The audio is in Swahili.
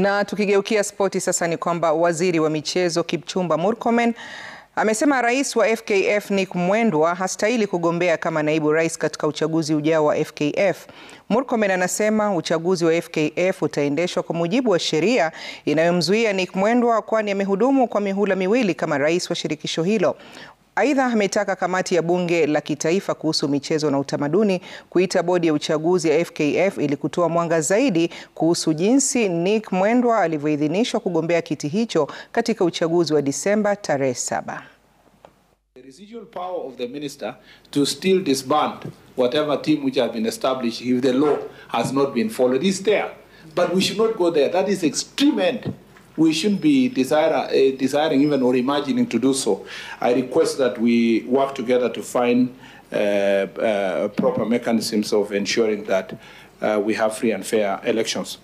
Na tukigeukia spoti sasa ni kwamba waziri wa michezo Kipchumba Murkomen amesema rais wa FKF Nick Mwendwa hastahili kugombea kama naibu rais katika uchaguzi ujao wa FKF. Murkomen anasema uchaguzi wa FKF utaendeshwa kwa mujibu wa sheria inayomzuia Nick Mwendwa kwani amehudumu kwa mihula miwili kama rais wa shirikisho hilo. Aidha, ametaka kamati ya bunge la kitaifa kuhusu michezo na utamaduni kuita bodi ya uchaguzi ya FKF ili kutoa mwanga zaidi kuhusu jinsi Nick Mwendwa alivyoidhinishwa kugombea kiti hicho katika uchaguzi wa Disemba tarehe saba. The residual power of the minister to still disband whatever team which has been established if the law has not been followed is there. But we should not go there. That is extreme end. We shouldn't be desire, uh, desiring even or imagining to do so. I request that we work together to find uh, uh, proper mechanisms of ensuring that uh, we have free and fair elections.